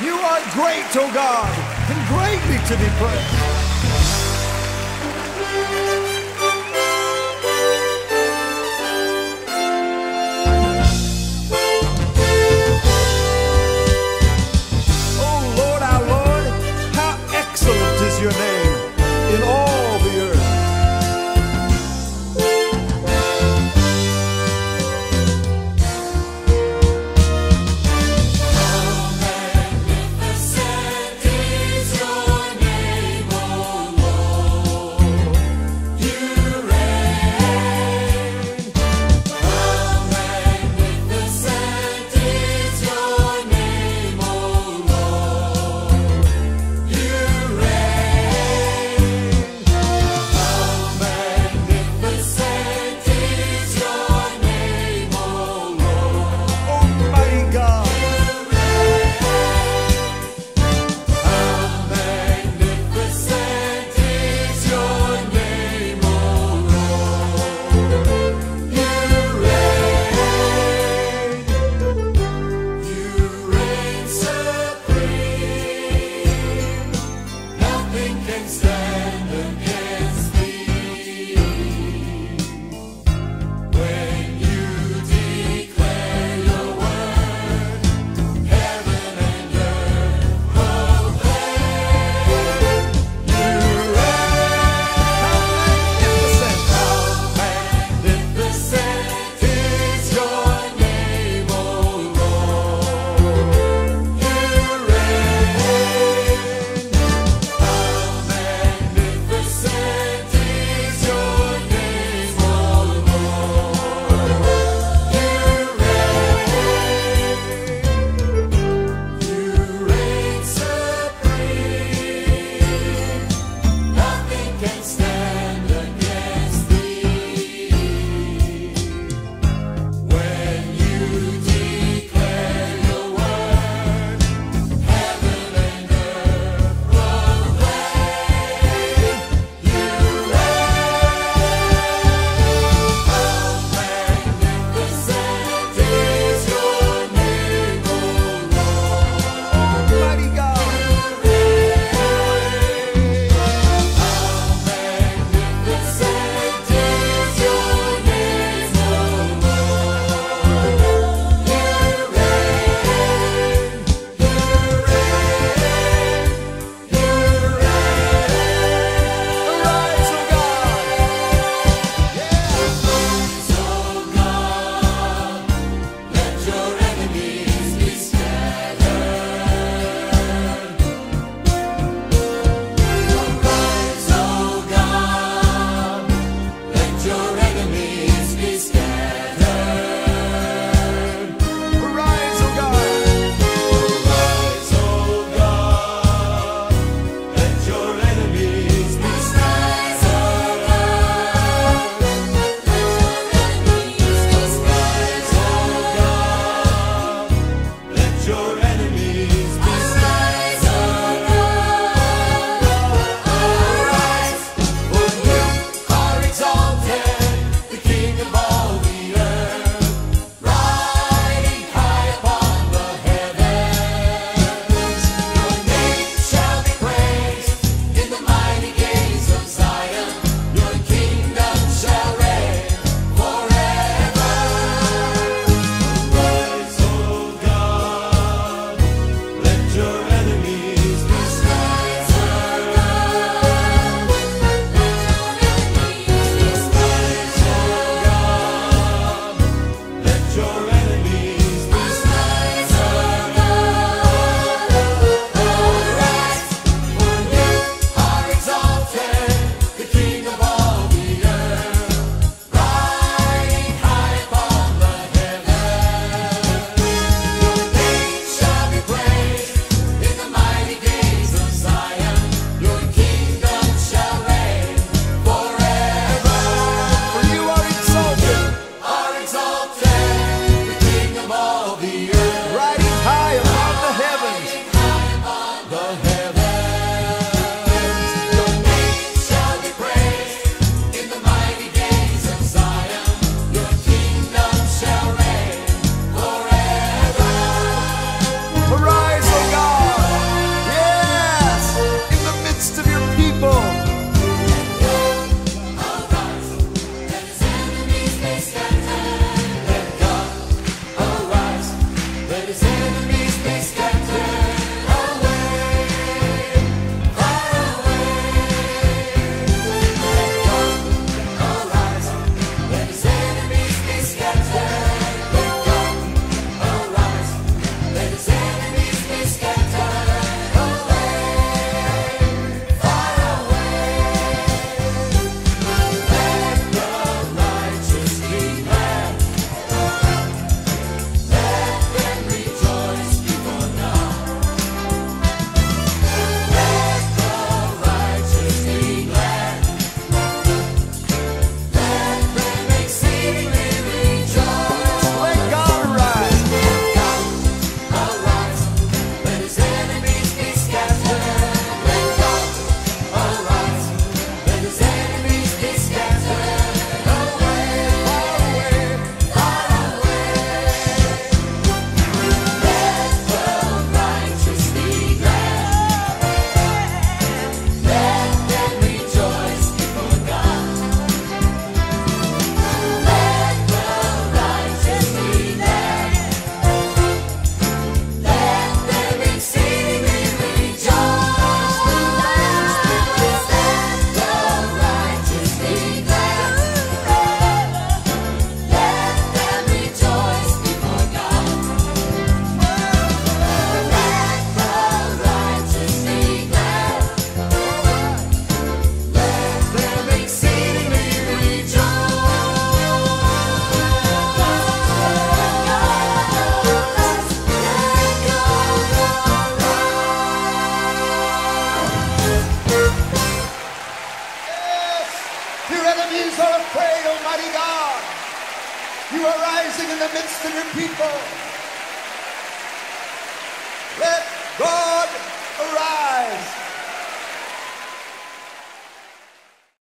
You are great, O oh God, and greatly to be praised. enemies are afraid, Almighty God. You are rising in the midst of your people. Let God arise.